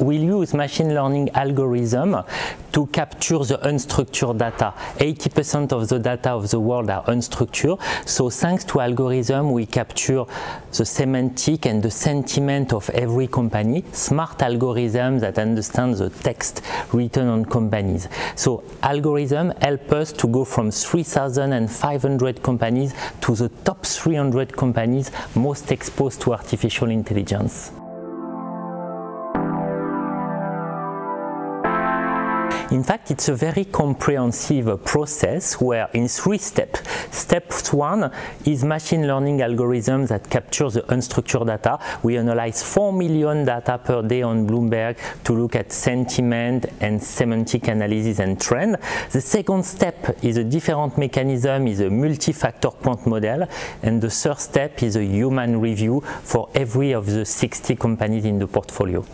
will use machine learning algorithm to capture the unstructured data. 80% of the data of the world are unstructured. So thanks to algorithm, we capture the semantic and the sentiment of every company, smart algorithms that understand the text written on companies. So algorithm help us to go from 3,500 companies to the top 300 companies most exposed to artificial intelligence. In fact, it's a very comprehensive process where in three steps. Step one is machine learning algorithms that capture the unstructured data. We analyze 4 million data per day on Bloomberg to look at sentiment and semantic analysis and trend. The second step is a different mechanism, is a multi-factor quant model. And the third step is a human review for every of the 60 companies in the portfolio.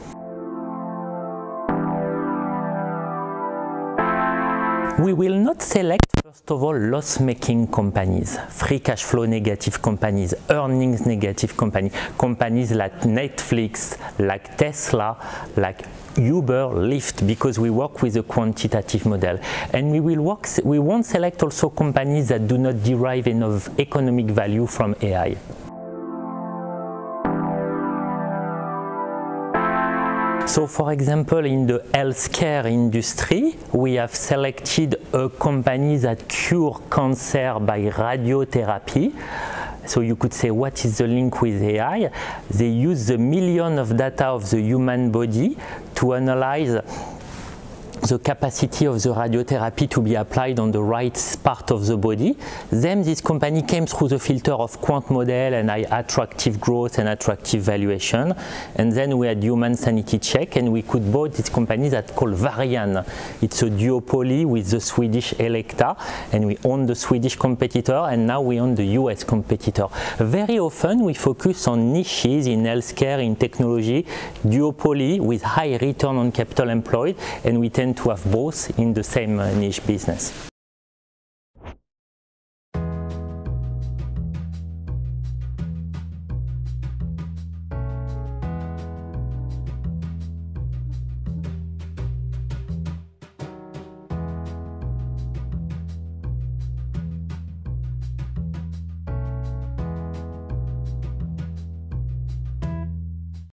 We will not select, first of all, loss-making companies, free cash flow negative companies, earnings negative companies, companies like Netflix, like Tesla, like Uber, Lyft, because we work with a quantitative model. And we will work, we won't select also companies that do not derive enough economic value from AI. So for example, in the healthcare industry, we have selected a company that cure cancer by radiotherapy. So you could say, what is the link with AI? They use the million of data of the human body to analyze the capacity of the radiotherapy to be applied on the right part of the body. Then this company came through the filter of quant model and attractive growth and attractive valuation. And then we had human sanity check and we could buy this company that called Varian. It's a duopoly with the Swedish Elekta and we own the Swedish competitor and now we own the US competitor. Very often we focus on niches in healthcare, in technology, duopoly with high return on capital employed and we tend to have both in the same niche business.